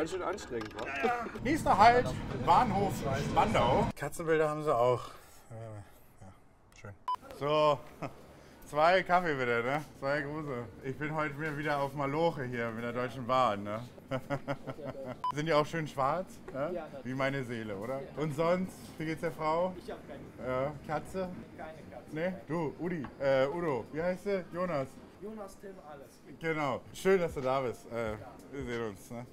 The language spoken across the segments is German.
Ganz schön anstrengend, wa? Nächster Halt, Bahnhof Spandau. Katzenbilder haben sie auch. Äh, ja, schön. So, zwei Kaffee bitte, ne? Zwei große. Ich bin heute mir wieder auf Maloche hier mit der Deutschen Bahn, ne? Sind die auch schön schwarz? Ne? Wie meine Seele, oder? Und sonst, wie geht's der Frau? Ich habe keine, Ja, Katze? keine Katze. Ne? Du, Udi, äh, Udo, wie heißt du? Jonas. Jonas, Tim, alles. Genau. Schön, dass du da bist. Äh, wir sehen uns. Ne?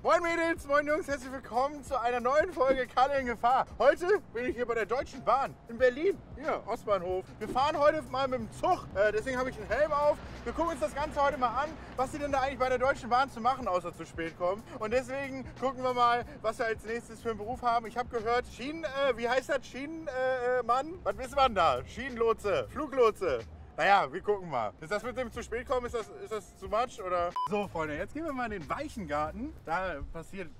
Moin Mädels, moin Jungs, herzlich willkommen zu einer neuen Folge Kalle in Gefahr. Heute bin ich hier bei der Deutschen Bahn in Berlin, hier, Ostbahnhof. Wir fahren heute mal mit dem Zug, äh, deswegen habe ich den Helm auf. Wir gucken uns das Ganze heute mal an, was sie denn da eigentlich bei der Deutschen Bahn zu machen, außer zu spät kommen. Und deswegen gucken wir mal, was wir als nächstes für einen Beruf haben. Ich habe gehört, Schienen, äh, wie heißt das, Schienenmann? Äh, Mann? was ist man da? Schienenlotse, Fluglotse. Naja, wir gucken mal. Ist das mit dem zu spät kommen? Ist das, ist das zu much? Oder? So, Freunde, jetzt gehen wir mal in den Weichengarten. Da passiert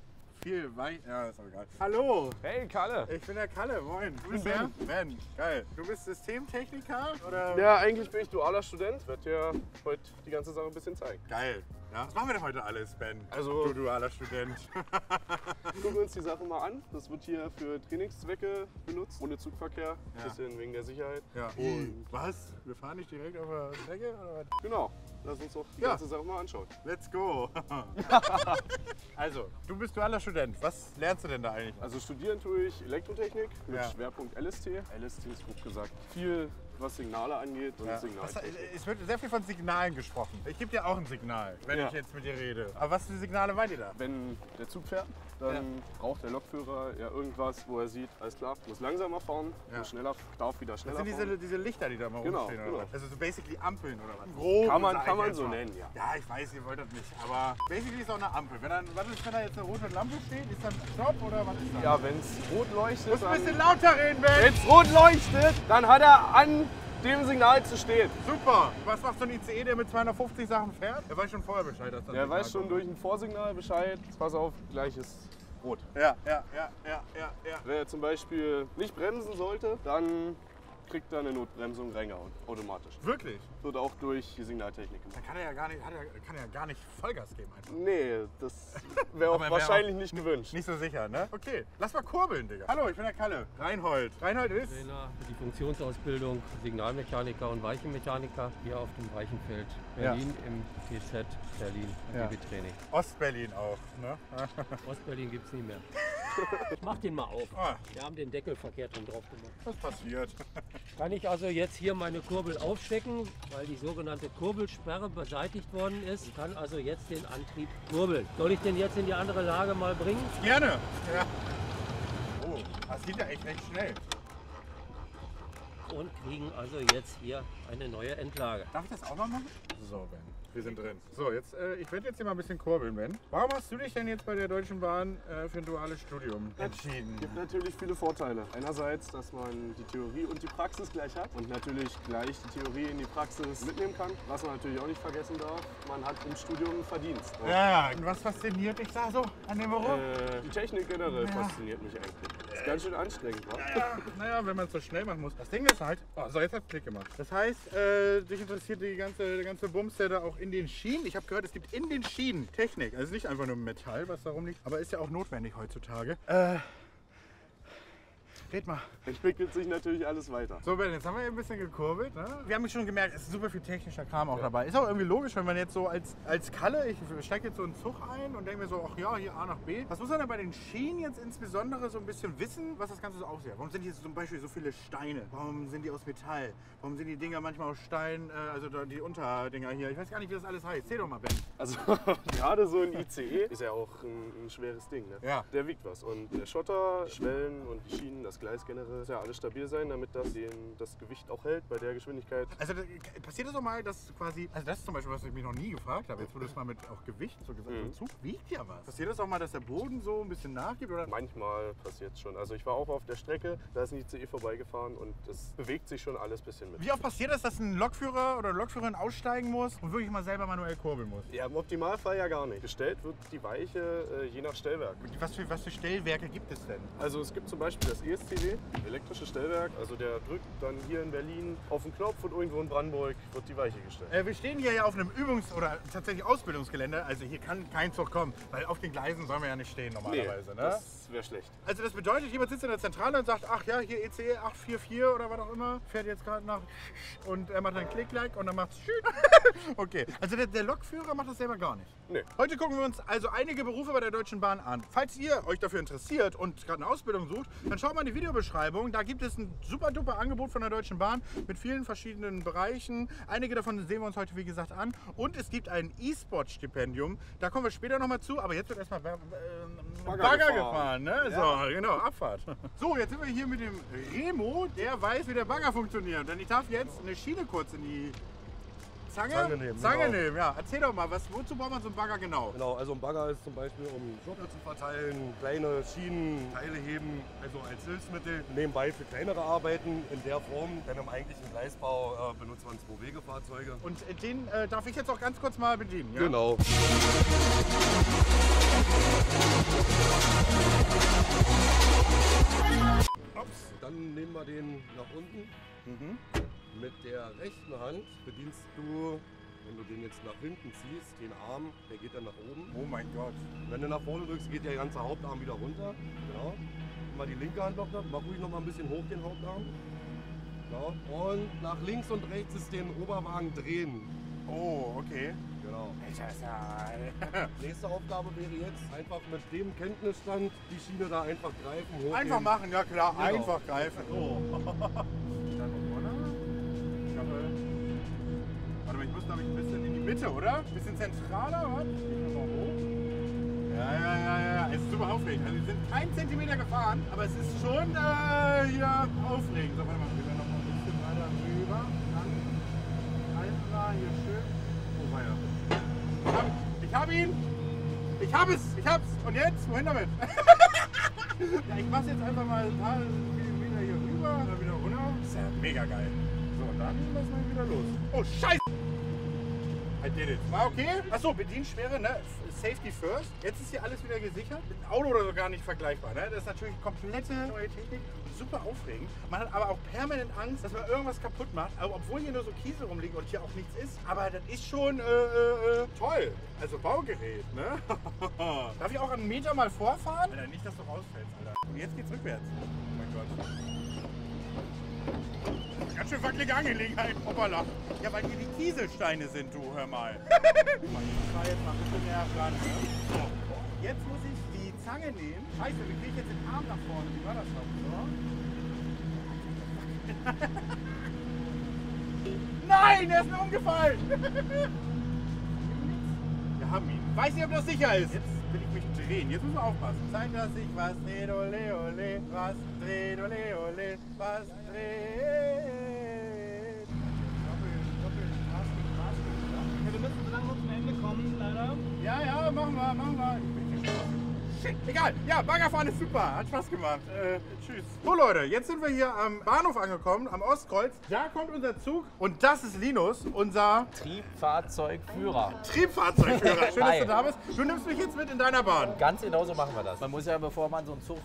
viel Weich. Ja, ist auch egal. Hallo, Hey, Kalle. ich bin der Kalle. Moin. Du bist wer? Ben. Geil. Du bist Systemtechniker? Oder? Ja, eigentlich bin ich dualer Student. Werd dir heute die ganze Sache ein bisschen zeigen. Geil. Ja. Was machen wir denn heute alles, Ben? Also- Du dualer Student. Gucken wir uns die Sache mal an. Das wird hier für Trainingszwecke benutzt, ohne Zugverkehr. Ja. Bisschen wegen der Sicherheit. ja. Und Was? Wir fahren nicht direkt auf der Strecke? Oder was? genau, lass uns doch die Ja. ganze Sache mal anschauen. Let's go. also, du bist dualer Student. Was lernst du denn da eigentlich? Also studieren tue ich Elektrotechnik mit Ja. Schwerpunkt LST. LST ist grob gesagt viel, was Signale angeht und Ja. Was, Signaltechnik. es wird sehr viel von Signalen gesprochen. Ich gebe dir auch ein Signal, wenn Ja. ich jetzt mit dir rede. Aber was für Signale meint ihr da? Wenn der Zug fährt, dann braucht der Lokführer ja irgendwas, wo er sieht, alles klar, muss langsamer fahren, Ja. muss schneller, darf wieder Das schneller sind diese, diese Lichter, die da mal Genau, rumstehen. genau. Also so basically Ampeln oder was? Grob Kann man- kann man so nennen, ja. Ja, ich weiß, ihr wollt das nicht. Aber basically ist auch eine Ampel. Wenn, dann, was ist, wenn da jetzt eine rote Lampe steht, ist dann Stopp oder was ist das? Ja, wenn es rot leuchtet, Muss ein bisschen lauter reden, Ben. wenn es rot leuchtet, dann hat er an dem Signal zu stehen. Super. Was macht so ein ICE, der mit 250 Sachen fährt? Der weiß schon vorher Bescheid, dass das Der weiß schon kommt. durch ein Vorsignal Bescheid, pass auf, gleich ist rot. Ja, ja, ja, ja, ja, ja. Wenn er zum Beispiel nicht bremsen sollte, dann kriegt er eine Notbremsung reingehauen, automatisch. Wirklich? Wird auch durch die Signaltechnik gemacht. Dann kann er ja gar nicht, hat er, kann er ja gar nicht Vollgas geben einfach. Nee, das wäre auch wär wahrscheinlich auch nicht gewünscht. Nicht so sicher, ne? Okay, lass mal kurbeln, Digga. Hallo, ich bin der Kalle. Reinhold. Reinhold ist? Trainer für die Funktionsausbildung Signalmechaniker und Weichenmechaniker hier auf dem Weichenfeld Ja. Berlin im TZ Berlin Ja. DB Training. Ostberlin auch, ne? Ostberlin gibt es nie mehr. Ich mach den mal auf. Ah, Wir haben den Deckel verkehrt rum drauf gemacht. was passiert? Kann ich also jetzt hier meine Kurbel aufstecken, weil die sogenannte Kurbelsperre beseitigt worden ist. Ich kann also jetzt den Antrieb kurbeln. Soll ich den jetzt in die andere Lage mal bringen? Gerne. Ja. Oh, das geht ja echt recht schnell. Und kriegen also jetzt hier eine neue Endlage. Darf ich das auch mal machen? So, Ben. Wir sind drin. So, jetzt, äh, ich werde jetzt hier mal ein bisschen kurbeln, Ben. Warum hast du dich denn jetzt bei der Deutschen Bahn äh, für ein duales Studium entschieden? gibt natürlich viele Vorteile. Einerseits, dass man die Theorie und die Praxis gleich hat und natürlich gleich die Theorie in die Praxis mitnehmen kann. Was man natürlich auch nicht vergessen darf, man hat im Studium Verdienst. Ja, ja. Und was fasziniert dich da so an dem Beruf? Äh, die Technik generell Ja. fasziniert mich eigentlich. Ist ganz schön anstrengend, wa? Ja, naja, wenn man es so schnell machen muss. Das Ding ist halt, oh, so jetzt hat Klick gemacht. Das heißt, äh, dich interessiert die ganze, der ganze Bums, der da auch in den Schienen. Ich habe gehört, es gibt in den Schienen Technik. Also nicht einfach nur Metall, was da rumliegt, aber ist ja auch notwendig heutzutage. Äh, red mal. Entwickelt sich natürlich alles weiter. So, Ben, jetzt haben wir hier ein bisschen gekurbelt. Ne? Wir haben schon gemerkt, es ist super viel technischer Kram auch dabei. Ist auch irgendwie logisch, wenn man jetzt so als, als Kalle, ich steige jetzt so in den Zug ein und denke mir so, ach ja, hier A nach B. Was muss man denn bei den Schienen jetzt insbesondere so ein bisschen wissen, was das Ganze so aussieht? Warum sind hier zum Beispiel so viele Steine? Warum sind die aus Metall? Warum sind die Dinger manchmal aus Stein, äh, also da die Unterdinger hier? Ich weiß gar nicht, wie das alles heißt. Erzähl doch mal, Ben. Also gerade so ein ICE ist ja auch ein, ein schweres Ding. Ne? Ja. Der wiegt was. Und der Schotter, die Schwellen und die Schienen, das Gleis generell, muss ja alles stabil sein, damit das den, das Gewicht auch hält bei der Geschwindigkeit. Also da- passiert das auch mal, dass quasi, also das ist zum Beispiel, was ich mich noch nie gefragt habe, jetzt wurde es mal mit auch Gewicht so gesagt, so ein Mhm. Zug wiegt ja was. Passiert das auch mal, dass der Boden so ein bisschen nachgibt? Oder? Manchmal passiert es schon. Also ich war auch auf der Strecke, da ist ein ICE vorbeigefahren und es bewegt sich schon alles ein bisschen mit. Wie oft passiert das, dass ein Lokführer oder eine Lokführerin aussteigen muss und wirklich mal selber manuell kurbeln muss? Ja, im Optimalfall ja gar nicht. Gestellt wird die Weiche äh, je nach Stellwerk. Was für, was für Stellwerke gibt es denn? Also es gibt zum Beispiel das ESC, STW, elektrisches Stellwerk. Also der drückt dann hier in Berlin auf den Knopf und irgendwo in Brandenburg wird die Weiche gestellt. Äh, wir stehen hier ja auf einem Übungs- oder tatsächlich Ausbildungsgelände. Also hier kann kein Zug kommen, weil auf den Gleisen sollen wir ja nicht stehen normalerweise. ne? das wäre schlecht. Also das bedeutet, jemand sitzt in der Zentrale und sagt, ach ja, hier ECE 844 oder was auch immer, fährt jetzt gerade nach und er macht dann Klick-Klack und dann macht Okay, also der, der Lokführer macht das selber gar nicht. Nee. Heute gucken wir uns also einige Berufe bei der Deutschen Bahn an. Falls ihr euch dafür interessiert und gerade eine Ausbildung sucht, dann schaut mal in die Videobeschreibung. Da gibt es ein super duper Angebot von der Deutschen Bahn mit vielen verschiedenen Bereichen. Einige davon sehen wir uns heute wie gesagt an. Und es gibt ein E-Sport-Stipendium. Da kommen wir später nochmal zu. Aber jetzt wird erstmal äh, Bagger, Bagger gefahren. gefahren. ne? So, genau, Abfahrt. So, jetzt sind wir hier mit dem Remo, der weiß, wie der Bagger funktioniert. Denn ich darf jetzt eine Schiene kurz in die Zange, Zange nehmen, Zange genau. nehmen, ja. Erzähl doch mal, was, wozu braucht man so einen Bagger genau? Genau, also ein Bagger ist zum Beispiel, um Schotter zu verteilen, kleine Schienen, Teile heben, also als Hilfsmittel. Nebenbei für kleinere Arbeiten in der Form, denn im eigentlichen Gleisbau äh, benutzt man Zwei-Wege-Fahrzeuge. Und äh, den äh, darf ich jetzt auch ganz kurz mal bedienen, ja? Genau. Ups. Dann nehmen wir den nach unten. Mhm. Mit der rechten Hand bedienst du, wenn du den jetzt nach hinten ziehst, den Arm, der geht dann nach oben. Oh mein Gott. Wenn du nach vorne drückst, geht der ganze Hauptarm wieder runter. Genau. Mal die linke Hand noch, mach ruhig noch mal ein bisschen hoch den Hauptarm. Genau. Und nach links und rechts ist den Oberwagen drehen. Oh, okay. Genau. Nächste Aufgabe wäre jetzt einfach mit dem Kenntnisstand die Schiene da einfach greifen, hochheben. Einfach machen, ja klar, Genau. einfach greifen. So. Warte mal, ich muss glaube ich ein bisschen in die Mitte, oder? Ein bisschen zentraler, was? Hoch. Ja, ja, ja, ja. Es ist super aufregend. Also wir sind kein Zentimeter gefahren, aber es ist schon äh, hier aufregend. So, warte mal, wir werden noch mal ein bisschen weiter rüber. Dann halten hier schön. Oh, weia. Ich hab, ich hab ihn! Ich hab es! Ich hab's! Und jetzt? Wohin damit? Ja, ich mach's jetzt einfach mal ein paar Millimeter hier rüber, dann wieder runter. Ist ja mega geil. So, und dann lassen wir wieder los. Oh, Scheiße! I did it. War okay? Achso, Bedienschwere, ne? Safety first. Jetzt ist hier alles wieder gesichert. Mit dem Auto oder so gar nicht vergleichbar, ne? Das ist natürlich komplette neue Technik. Super aufregend. Man hat aber auch permanent Angst, dass man irgendwas kaputt macht. Aber obwohl hier nur so Kiesel rumliegen und hier auch nichts ist. Aber das ist schon äh, äh, äh, toll. Also Baugerät, ne? Darf ich auch einen Meter mal vorfahren? Alter, nicht, dass du rausfällst, Alter. Und jetzt geht's rückwärts. Oh mein Gott. Ganz schön wackelige Angelegenheit, Hoppala. Ja, weil hier die Kieselsteine sind, du, hör mal. ich fahr jetzt mal ein bisschen näher ran. Ne? Jetzt muss ich die Zange nehmen. Scheiße, wie kriege ich jetzt den Arm nach vorne? Wie war das noch? So. Nein, der ist mir umgefallen. Wir haben ihn. Weiß nicht, ob das sicher ist. Jetzt will ich mich drehen. Jetzt müssen wir aufpassen. Zeig, dass ich was dreht, ole, ole, was dreht, ole, ole, was dreht. Doppel, doppel, Masking, Masking, Ja, wir müssen so langsam zum Ende kommen, leider. Ja, ja, machen wir, machen wir. Shit, egal. Ja, Baggerfahren ist super. Hat Spaß gemacht. Äh, tschüss. So Leute, jetzt sind wir hier am Bahnhof angekommen, am Ostkreuz. Da kommt unser Zug und das ist Linus, unser Triebfahrzeugführer. Triebfahrzeugführer. Schön, dass du da bist. Du nimmst mich jetzt mit in deiner Bahn. Ganz genau so machen wir das. Man muss ja, bevor man so einen Zug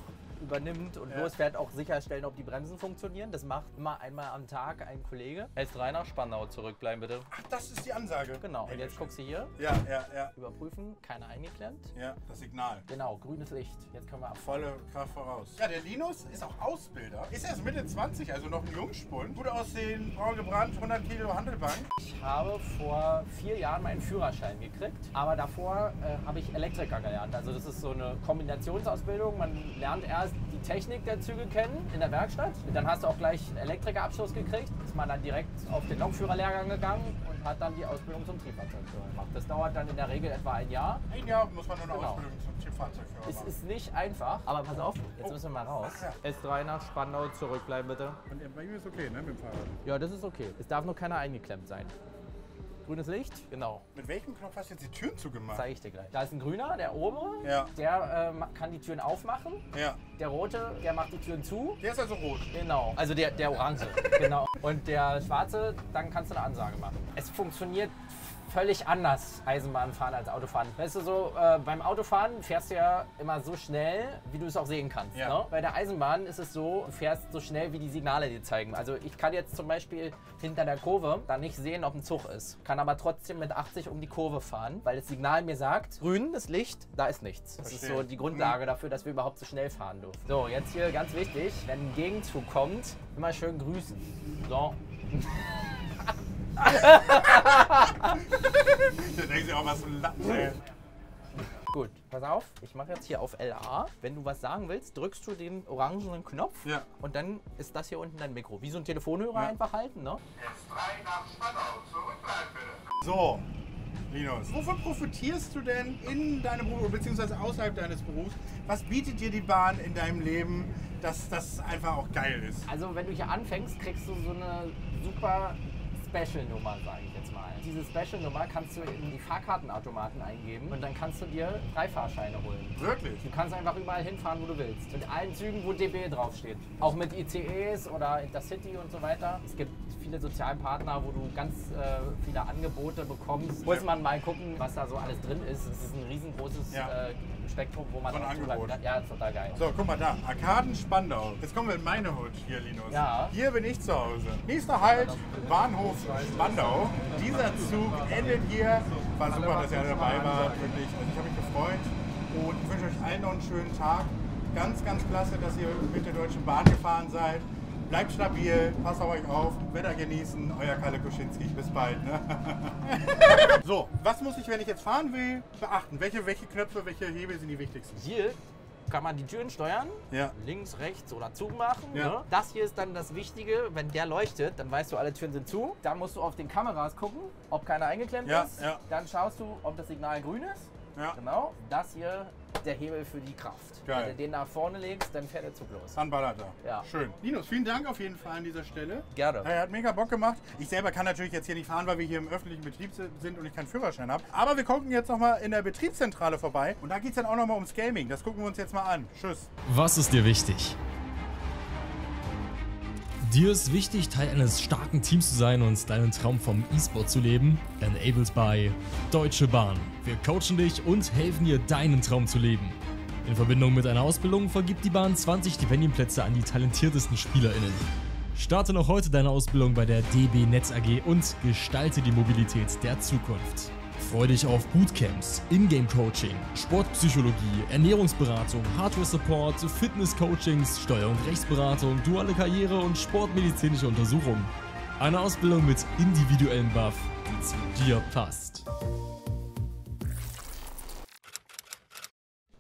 übernimmt und Ja. losfährt, auch sicherstellen, ob die Bremsen funktionieren. Das macht immer einmal am Tag ein Kollege. S3 nach Spandau zurückbleiben, bitte. Ach, das ist die Ansage. Genau, und jetzt guckst du hier. Ja, ja, ja. Überprüfen, keine eingeklemmt. Ja, das Signal. Genau, grünes Licht. Jetzt können wir abfahren. Volle Kraft voraus. Ja, der Linus ist auch Ausbilder. Ist erst Mitte 20, also noch ein Jungspund. Gut aussehen, braun gebrannt, 100 Kilo Handelbank. Ich habe vor vier Jahren meinen Führerschein gekriegt, aber davor äh, habe ich Elektriker gelernt. Also das ist so eine Kombinationsausbildung. Man lernt erst die Technik der Züge kennen in der Werkstatt. Dann hast du auch gleich einen Elektrikerabschluss gekriegt. Ist man dann direkt auf den Lokführerlehrgang gegangen und hat dann die Ausbildung zum Triebfahrzeugführer gemacht. Das dauert dann in der Regel etwa ein Jahr. Ein Jahr muss man nur eine Genau. Ausbildung zum Triebfahrzeugführer Es machen. ist nicht einfach, aber pass auf, jetzt müssen wir mal raus. Ach ja. S3 nach Spandau zurückbleiben bitte. Und bei ihm ist okay, ne, mit dem Fahrrad. Ja, das ist okay. Es darf nur keiner eingeklemmt sein. Grünes Licht? Genau. Mit welchem Knopf hast du jetzt die Türen zugemacht? Zeige ich dir gleich. Da ist ein grüner, der obere. Ja. Der äh, kann die Türen aufmachen. Ja. Der rote, der macht die Türen zu. Der ist also rot. Genau. Also der, der orange. genau. Und der schwarze, dann kannst du eine Ansage machen. Es funktioniert völlig anders Eisenbahn fahren als Autofahren. Weißt du, so äh, beim Autofahren fährst du ja immer so schnell, wie du es auch sehen kannst. Ja. Ne? Bei der Eisenbahn ist es so, du fährst so schnell, wie die Signale dir zeigen. Also ich kann jetzt zum Beispiel hinter der Kurve da nicht sehen, ob ein Zug ist. Kann aber trotzdem mit 80 um die Kurve fahren, weil das Signal mir sagt, grün ist Licht, da ist nichts. Das ist Verstehe. so die Grundlage dafür, dass wir überhaupt so schnell fahren dürfen. So, jetzt hier ganz wichtig, wenn ein Gegenzug kommt, immer schön grüßen. So, Da denkst du auch, was für ein Lappen, ey. Gut, pass auf, ich mache jetzt hier auf LA. Wenn du was sagen willst, drückst du den orangenen Knopf Ja. und dann ist das hier unten dein Mikro. Wie so ein Telefonhörer Ja. einfach halten, ne? So, Linus, wovon profitierst du denn in deinem Beruf, beziehungsweise außerhalb deines Berufs? Was bietet dir die Bahn in deinem Leben, dass das einfach auch geil ist? Also wenn du hier anfängst, kriegst du so eine super Special-Nummer, sage ich jetzt mal. Diese Special-Nummer kannst du in die Fahrkartenautomaten eingeben und dann kannst du dir Freifahrscheine holen. Wirklich? Du kannst einfach überall hinfahren, wo du willst. Mit allen Zügen, wo DB draufsteht. Auch mit ICEs oder Intercity und so weiter. Es gibt viele Sozialpartner, wo du ganz äh, viele Angebote bekommst. Muss man mal gucken, was da so alles drin ist. Es ist ein riesengroßes Ja. äh, Spektrum, wo man Von Angeboten. kann. Ja, ist total geil. So, guck mal da. Arkaden Spandau. Jetzt kommen wir in meine Hut hier, Linus. Ja. Hier bin ich zu Hause. Nächster Halt, Bahnhof Spandau. Dieser Zug endet hier. War super, dass ihr dabei wart. Also ich habe mich gefreut. Und wünsche euch allen noch einen schönen Tag. Ganz, ganz klasse, dass ihr mit der Deutschen Bahn gefahren seid. Bleibt stabil, passt auf euch auf, Wetter genießen, euer Kalle Kuschinski. Bis bald. Ne? so, was muss ich, wenn ich jetzt fahren will, beachten? Welche, welche Knöpfe, welche Hebel sind die wichtigsten? Hier kann man die Türen steuern. Ja. Links, rechts oder zumachen. Ja. Ne? Das hier ist dann das Wichtige. Wenn der leuchtet, dann weißt du, alle Türen sind zu. Dann musst du auf den Kameras gucken, ob keiner eingeklemmt Ja, ist. ja. Dann schaust du, ob das Signal grün ist. Ja. Genau. Das hier der Hebel für die Kraft. Geil. Wenn du den nach vorne legst, dann fährt der Zug los. Dann ballert er. Ja. Schön. Linus, vielen Dank auf jeden Fall an dieser Stelle. Gerne. Er hat mega Bock gemacht. Ich selber kann natürlich jetzt hier nicht fahren, weil wir hier im öffentlichen Betrieb sind und ich keinen Führerschein habe. Aber wir gucken jetzt nochmal in der Betriebszentrale vorbei. Und da geht es dann auch nochmal ums Gaming. Das gucken wir uns jetzt mal an. Tschüss. Was ist dir wichtig? Dir ist wichtig, Teil eines starken Teams zu sein und deinen Traum vom E-Sport zu leben? Enabled by Deutsche Bahn. Wir coachen dich und helfen dir, deinen Traum zu leben. In Verbindung mit einer Ausbildung vergibt die Bahn 20 Stipendienplätze an die talentiertesten SpielerInnen. Starte noch heute deine Ausbildung bei der DB Netz AG und gestalte die Mobilität der Zukunft. Freu dich auf Bootcamps, Ingame-Coaching, Sportpsychologie, Ernährungsberatung, Hardware-Support, Fitness-Coachings, Steuer- und Rechtsberatung, duale Karriere und sportmedizinische Untersuchungen. Eine Ausbildung mit individuellem Buff, die zu dir passt.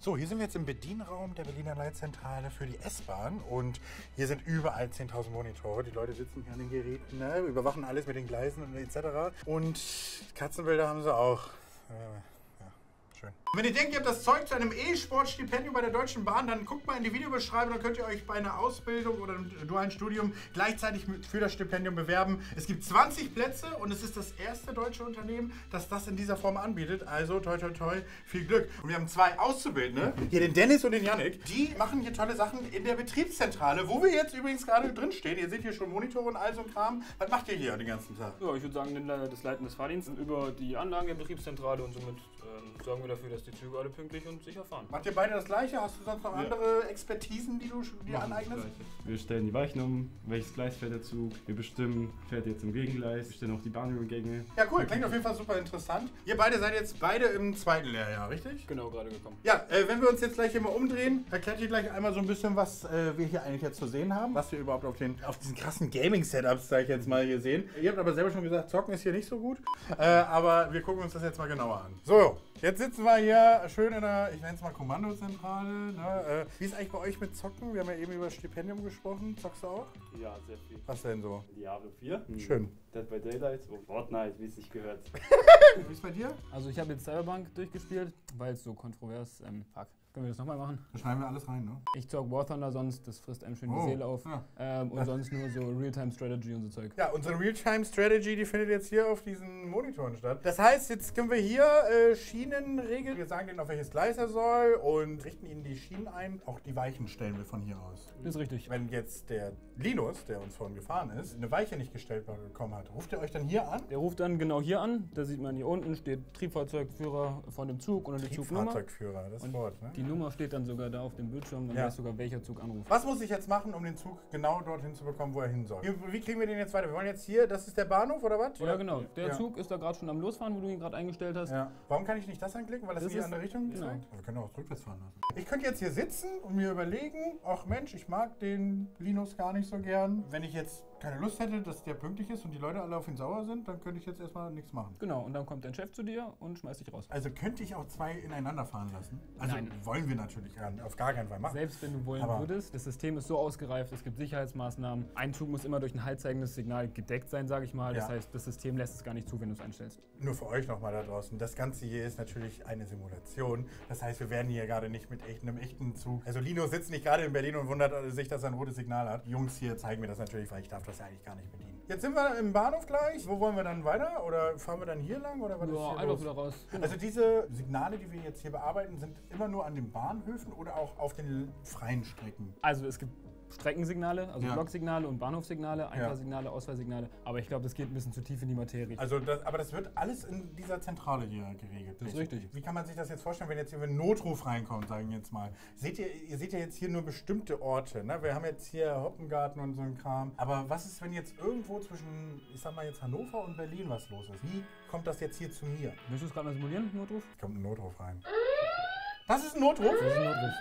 So, hier sind wir jetzt im Bedienraum der Berliner Leitzentrale für die S-Bahn und hier sind überall 10.000 Monitore. Die Leute sitzen hier an den Geräten, ne, überwachen alles mit den Gleisen und etc. Und Katzenbilder haben sie auch. Äh, schön. Wenn ihr denkt, ihr habt das Zeug zu einem E-Sport-Stipendium bei der Deutschen Bahn, dann guckt mal in die Videobeschreibung, dann könnt ihr euch bei einer Ausbildung oder einem dualen Studium gleichzeitig für das Stipendium bewerben. Es gibt 20 Plätze und es ist das erste deutsche Unternehmen, das das in dieser Form anbietet. Also toi toi toi, viel Glück. Und wir haben zwei Auszubildende, hier den Dennis und den Yannick. Die machen hier tolle Sachen in der Betriebszentrale, wo wir jetzt übrigens gerade drin stehen. Ihr seht hier schon Monitore und all so ein Kram. Was macht ihr hier den ganzen Tag? Ja, ich würde sagen, das Leiten des Fahrdienstes über die Anlagen der Betriebszentrale und somit ähm, sorgen wir dafür, dass die Züge alle pünktlich und sicher fahren. Macht ihr beide das gleiche? Hast du sonst noch Ja. andere Expertisen, die du dir aneignest? Wir stellen die Weichen um, welches Gleis fährt der Zug, wir bestimmen, fährt er jetzt im Gegengleis, wir stellen auch die Bahnübergänge. Ja, cool. Klingt auf jeden Fall super interessant. Ihr beide seid jetzt beide im zweiten Lehrjahr, richtig? Genau, gerade gekommen. Ja, äh, wenn wir uns jetzt gleich hier mal umdrehen, erklärt ihr gleich einmal so ein bisschen, was äh, wir hier eigentlich jetzt zu sehen haben. Was wir überhaupt auf, den, auf diesen krassen Gaming-Setups, sag ich jetzt mal, hier sehen. Ihr habt aber selber schon gesagt, Zocken ist hier nicht so gut. Äh, aber wir gucken uns das jetzt mal genauer an. So, jetzt sitzen wir hier schön in der, ich nenne es mal Kommandozentrale. Ne? Äh, wie ist eigentlich bei euch mit Zocken? Wir haben ja eben über Stipendium gesprochen. Zockst du auch? Ja, sehr viel. Was denn so? Diablo 4. Schön. Dead by Daylight und Fortnite, wie es sich gehört. Wie ist bei dir? Also ich habe jetzt Cyberpunk durchgespielt, weil es so kontrovers, ähm, fuck, Können wir das nochmal machen? Da schneiden wir alles rein, ne? Ich zock War Thunder sonst, das frisst einem schön Oh, die Seele auf. ja. Ähm, und sonst nur so Real-Time-Strategy und so Zeug. Ja, unsere Realtime-Strategy, die findet jetzt hier auf diesen Monitoren statt. Das heißt, jetzt können wir hier äh, Schienen regeln. Wir sagen denen, auf welches Gleis er soll und richten ihnen die Schienen ein. Auch die Weichen stellen wir von hier aus. Das ist richtig. Wenn jetzt der Linus, der uns vorhin gefahren ist, eine Weiche nicht gestellt bekommen hat, ruft er euch dann hier an? Der ruft dann genau hier an. Da sieht man hier unten steht Triebfahrzeugführer von dem Zug und dann die Zugnummer. Fahrzeugführer, das Wort, ne? Die Nummer steht dann sogar da auf dem Bildschirm, dann Ja. weiß sogar welcher Zug anruft. Was muss ich jetzt machen, um den Zug genau dorthin zu bekommen, wo er hin soll? Wie, wie kriegen wir den jetzt weiter? Wir wollen jetzt hier, das ist der Bahnhof oder was? Ja, genau. Der Ja. Zug ist da gerade schon am Losfahren, wo du ihn gerade eingestellt hast. Ja. Warum kann ich nicht das anklicken? Weil das, Das in die andere Richtung genau. zeigt? Wir können auch rückwärts fahren lassen. Ich könnte jetzt hier sitzen und mir überlegen, ach Mensch, ich mag den Linus gar nicht so gern. Wenn ich jetzt keine Lust hätte, dass der pünktlich ist und die Leute alle auf ihn sauer sind, dann könnte ich jetzt erstmal nichts machen. Genau, und dann kommt dein Chef zu dir und schmeißt dich raus. Also könnte ich auch zwei ineinander fahren lassen? Also Nein. Wollen wir natürlich auf gar keinen Fall machen. Selbst wenn du wollen Aber- würdest, das System ist so ausgereift, es gibt Sicherheitsmaßnahmen. Ein Zug muss immer durch ein haltzeigendes Signal gedeckt sein, sage ich mal. Das Ja. heißt, das System lässt es gar nicht zu, wenn du es einstellst. Nur für euch nochmal da draußen. Das Ganze hier ist natürlich eine Simulation. Das heißt, wir werden hier gerade nicht mit echt, einem echten Zug. Also Lino sitzt nicht gerade in Berlin und wundert sich, dass er ein rotes Signal hat. Die Jungs hier zeigen mir das natürlich, weil ich darf das ja eigentlich gar nicht bedienen. Jetzt sind wir im Bahnhof gleich. Wo wollen wir dann weiter? Oder fahren wir dann hier lang? Oder was ist Ja, hier einfach los? wieder raus. Genau. Also diese Signale, die wir jetzt hier bearbeiten, sind immer nur an den Bahnhöfen oder auch auf den freien Strecken? Also es gibt Streckensignale, also Ja. Blocksignale und Bahnhofssignale, Einfahrsignale, Ausfallsignale. Aber ich glaube, das geht ein bisschen zu tief in die Materie. Also das, aber das wird alles in dieser Zentrale hier geregelt. Das ist richtig. Wie kann man sich das jetzt vorstellen, wenn jetzt hier ein Notruf reinkommt, sagen wir jetzt mal? Seht ihr, ihr seht ja jetzt hier nur bestimmte Orte. Ne? Wir haben jetzt hier Hoppengarten und so ein Kram. Aber was ist, wenn jetzt irgendwo zwischen, ich sag mal jetzt Hannover und Berlin was los ist? Wie kommt das jetzt hier zu mir? Willst du es gerade mal simulieren, Notruf? Kommt ein Notruf rein. Das ist ein Notruf? Das ist ein Notruf.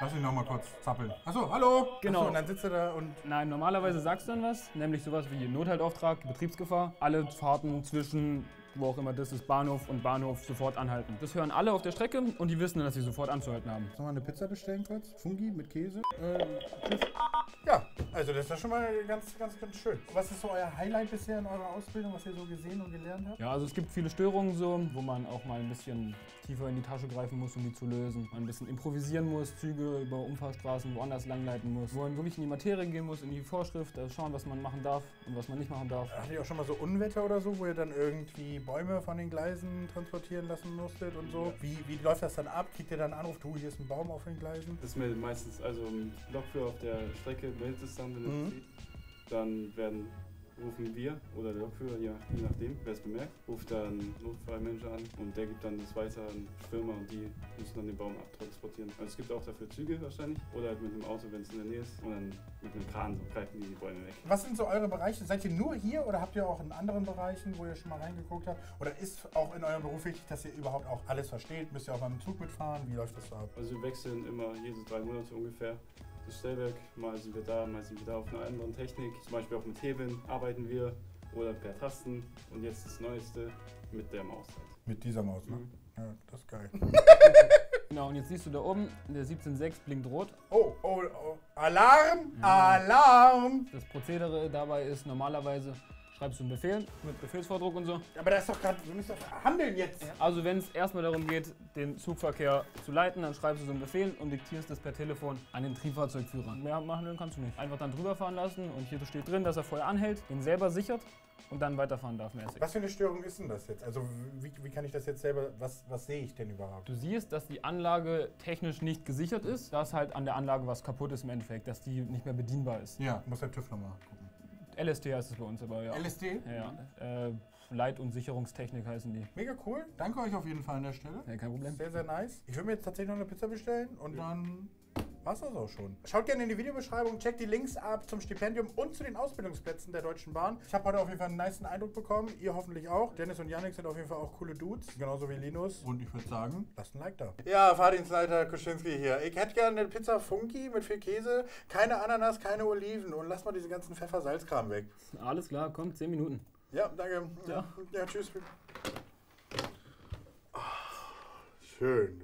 Lass ihn noch mal kurz zappeln. Achso, hallo. Genau. Achso, und dann sitzt er da und Nein, normalerweise sagst du dann was, nämlich sowas wie Nothaltauftrag, Betriebsgefahr, alle Fahrten zwischen wo auch immer das ist, Bahnhof und Bahnhof sofort anhalten. Das hören alle auf der Strecke und die wissen dann, dass sie sofort anzuhalten haben. Sollen wir eine Pizza bestellen kurz? Fungi mit Käse? Äh, tschüss. Ja, also das ist ja schon mal ganz, ganz, ganz schön. Was ist so euer Highlight bisher in eurer Ausbildung, was ihr so gesehen und gelernt habt? Ja, also es gibt viele Störungen so, wo man auch mal ein bisschen tiefer in die Tasche greifen muss, um die zu lösen. Man ein bisschen improvisieren muss, Züge über Umfahrstraßen woanders langleiten muss. Wo man wirklich in die Materie gehen muss, in die Vorschrift, äh, schauen, was man machen darf und was man nicht machen darf. Hattet ihr auch schon mal so Unwetter oder so, wo ihr dann irgendwie Bäume von den Gleisen transportieren lassen musstet und so? Wie, wie läuft das dann ab? Kriegt ihr dann einen Anruf, du, hier ist ein Baum auf den Gleisen? Das meldet meistens, also ein Lokführer auf der Strecke meldet es dann, wenn er Mhm. es sieht. Dann werden, rufen wir oder der Lokführer, ja, je nachdem, wer es bemerkt, ruft dann Notfallmanager an und der gibt dann das weiter an Schwimmer und die müssen dann den Baum abtransportieren. Also es gibt auch dafür Züge wahrscheinlich oder halt mit einem Auto, wenn es in der Nähe ist und dann mit einem Kran so greifen die die Bäume weg. Was sind so eure Bereiche? Seid ihr nur hier oder habt ihr auch in anderen Bereichen, wo ihr schon mal reingeguckt habt? Oder ist auch in eurem Beruf wichtig, dass ihr überhaupt auch alles versteht? Müsst ihr auch mal mit dem Zug mitfahren? Wie läuft das ab? Also wir wechseln immer jede drei Monate ungefähr das Stellwerk. Mal sind wir da, mal sind wir da auf einer anderen Technik. Zum Beispiel auch mit Hebeln arbeiten wir oder per Tasten. Und jetzt das Neueste mit der Maus halt. Mit dieser Maus, ne? Mhm. Ja, das ist geil. Genau, und jetzt siehst du da oben, der 17.6 blinkt rot. Oh, oh, oh. Alarm! Alarm! Das Prozedere dabei ist normalerweise, schreibst du einen Befehl mit Befehlsvordruck und so. Aber da ist doch gerade, wir müssen doch handeln jetzt. Also wenn es erstmal darum geht, den Zugverkehr zu leiten, dann schreibst du so einen Befehl und diktierst das per Telefon an den Triebfahrzeugführer. Mehr machen kannst du nicht. Einfach dann drüber fahren lassen und hier steht drin, dass er vorher anhält, den selber sichert und dann weiterfahren darf mäßig. Was für eine Störung ist denn das jetzt? Also wie, wie kann ich das jetzt selber, was, was sehe ich denn überhaupt? Du siehst, dass die Anlage technisch nicht gesichert ist, dass halt an der Anlage was kaputt ist im Endeffekt, dass die nicht mehr bedienbar ist. Ja, muss der TÜV nochmal gucken. LST heißt es bei uns aber, ja. LSD? Ja, ja. Äh, Leit- und Sicherungstechnik heißen die. Mega cool. Danke euch auf jeden Fall an der Stelle. Ja, kein Problem. Sehr, sehr nice. Ich würde mir jetzt tatsächlich noch eine Pizza bestellen und dann war's das auch schon. Schaut gerne in die Videobeschreibung, checkt die Links ab zum Stipendium und zu den Ausbildungsplätzen der Deutschen Bahn. Ich habe heute auf jeden Fall einen niceen Eindruck bekommen. Ihr hoffentlich auch. Dennis und Yannick sind auf jeden Fall auch coole Dudes. Genauso wie Linus. Und ich würde sagen, lasst ein Like da. Ja, Fahrdienstleiter Kuschinski hier. Ich hätte gerne eine Pizza Funky mit viel Käse, keine Ananas, keine Oliven und lasst mal diese ganzen Pfeffer-Salzkram weg. Alles klar, komm, 10 Minuten. Ja, danke. Ja. ja tschüss. Ah, schön.